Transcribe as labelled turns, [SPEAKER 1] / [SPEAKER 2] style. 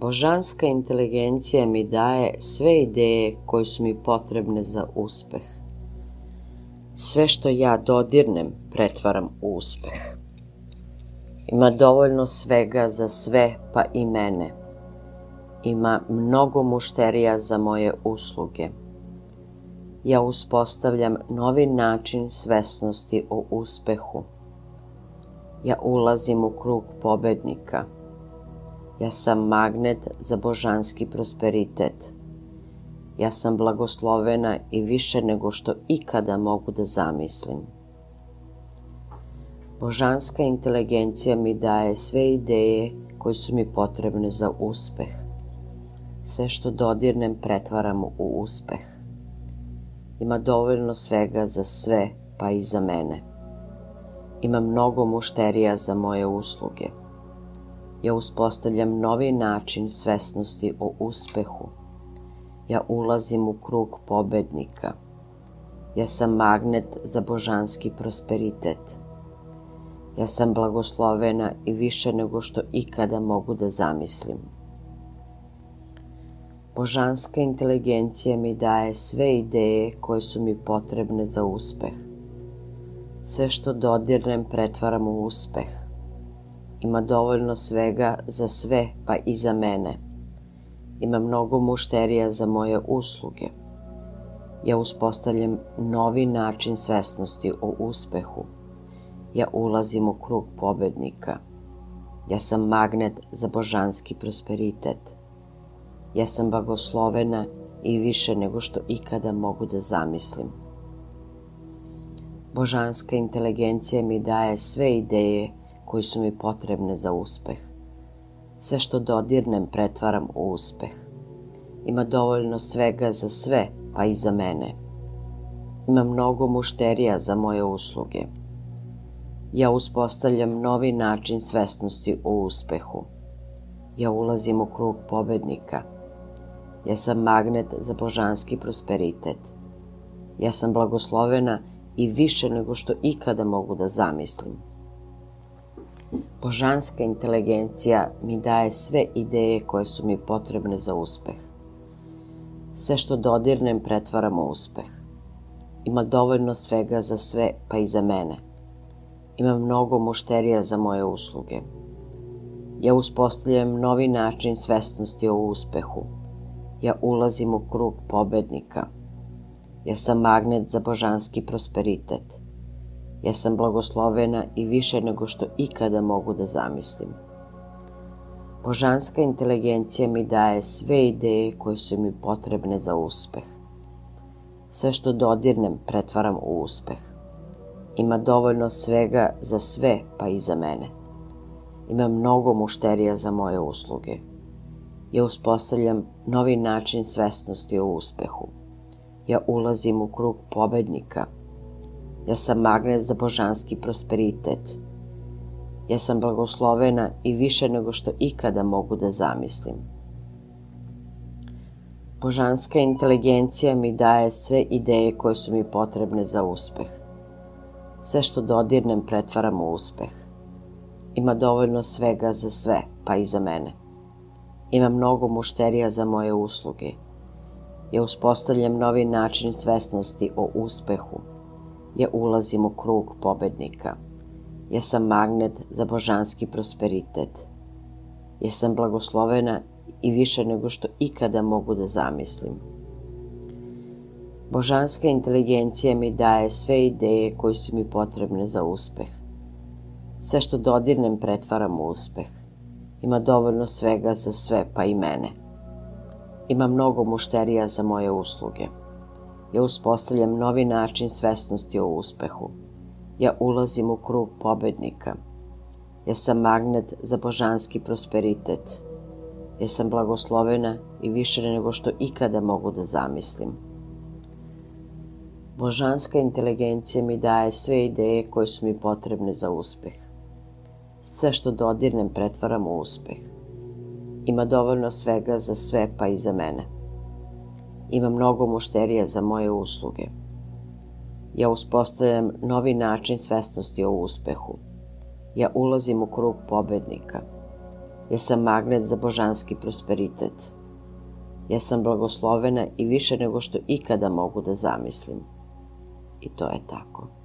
[SPEAKER 1] Božanska inteligencija mi daje sve ideje koje su mi potrebne za uspeh. Sve što ja dodirnem pretvaram u uspeh. Ima dovoljno svega za sve pa i mene. Ima mnogo mušterija za moje usluge. Ja uspostavljam novi način svesnosti o uspehu. Ja ulazim u krug pobednika. Ja sam magnet za božanski prosperitet. Ja sam blagoslovena i više nego što ikada mogu da zamislim. Božanska inteligencija mi daje sve ideje koje su mi potrebne za uspeh. Sve što dodirnem pretvaram u uspeh. Ima dovoljno svega za sve, pa i za mene. Ima mnogo mušterija za moje usluge. Ja uspostavljam novi način svesnosti o uspehu. Ja ulazim u krug pobednika. Ja sam magnet za božanski prosperitet. Ja sam blagoslovena i više nego što ikada mogu da zamislim. Božanska inteligencija mi daje sve ideje koje su mi potrebne za uspeh. Sve što dodirnem pretvaram u uspeh. Ima dovoljno svega za sve, pa i za mene. Ima mnogo mušterija za moje usluge. Ja uspostavljam novi način svesnosti o uspehu. Ja ulazim u krug pobednika. Ja sam magnet za božanski prosperitet. Ja sam blagoslovena i više nego što ikada mogu da zamislim. Božanska inteligencija mi daje sve ideje koji su mi potrebne za uspeh. Sve što dodirnem pretvaram u uspeh. Ima dovoljno svega za sve, pa i za mene. Ima mnogo mušterija za moje usluge. Ja uspostavljam novi način svesnosti o uspehu. Ja ulazim u krug pobednika. Ja sam magnet za božanski prosperitet. Ja sam blagoslovena i više nego što ikada mogu da zamislim. Božanska inteligencija mi daje sve ideje koje su mi potrebne za uspeh. Sve što dodirnem pretvaram u uspeh. Ima dovoljno svega za sve, pa i za mene. Ima mnogo mušterija za moje usluge. Ja uspostavljam novi način svesnosti o uspehu. Ja ulazim u krug pobednika. Ja sam magnet za božanski prosperitet. Ja sam blagoslovena i više nego što ikada mogu da zamislim. Božanska inteligencija mi daje sve ideje koje su mi potrebne za uspeh. Sve što dodirnem pretvaram u uspeh. Ima dovoljno svega za sve, pa i za mene. Ima mnogo mušterija za moje usluge. Ja uspostavljam novi način svesnosti o uspehu. Ja ulazim u krug pobednika – Ja sam magnet za božanski prosperitet. Ja sam blagoslovena i više nego što ikada mogu da zamislim. Božanska inteligencija mi daje sve ideje koje su mi potrebne za uspeh. Sve što dodirnem pretvaram u uspeh. Ima dovoljno svega za sve, pa i za mene. Ima mnogo mušterija za moje usluge. Ja uspostavljam novi način svesnosti o uspehu ja ulazim u krug pobednika. Ja sam magnet za božanski prosperitet. Ja sam blagoslovena i više nego što ikada mogu da zamislim. Božanska inteligencija mi daje sve ideje koje su mi potrebne za uspeh. Sve što dodirnem pretvaram u uspeh. Ima dovoljno svega za sve, pa i mene. Ima mnogo mušterija za moje usluge. Ja uspostavljam novi način svesnosti o uspehu. Ja ulazim u krug pobednika. Ja sam magnet za božanski prosperitet. Ja sam blagoslovena i više nego što ikada mogu da zamislim. Božanska inteligencija mi daje sve ideje koje su mi potrebne za uspeh. Sve što dodirnem pretvaram u uspeh. Ima dovoljno svega za sve pa i za mene. Ima mnogo mušterija za moje usluge. Ja uspostavljam novi način svesnosti o uspehu. Ja ulazim u krug pobednika. Ja sam magnet za božanski prosperitet. Ja sam blagoslovena i više nego što ikada mogu da zamislim. I to je tako.